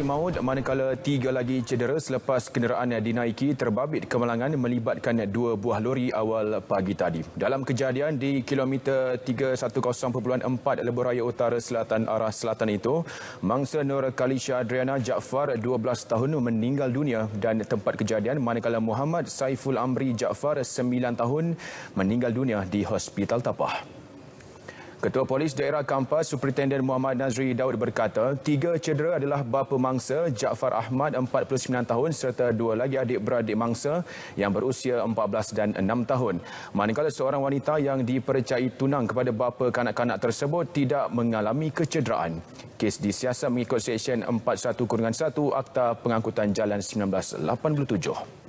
maut manakala tiga lagi cedera selepas kenderaan dinaiki terbabit kemalangan melibatkan dua buah lori awal pagi tadi. Dalam kejadian di kilometer 310.4 Lebuh Raya Utara Selatan arah selatan itu, mangsa Nur Kalisha Adriana Jaafar 12 tahun meninggal dunia dan tempat kejadian manakala Muhammad Saiful Amri Jaafar 9 tahun meninggal dunia di Hospital Tapah. Ketua Polis Daerah Kampas, Superintenden Muhammad Nazri Daud berkata, tiga cedera adalah bapa mangsa Jaafar Ahmad 49 tahun serta dua lagi adik-beradik mangsa yang berusia 14 dan 6 tahun. Manakala seorang wanita yang dipercayai tunang kepada bapa kanak-kanak tersebut tidak mengalami kecederaan. Kes disiasat mengikut Seksyen 41-1 Akta Pengangkutan Jalan 1987.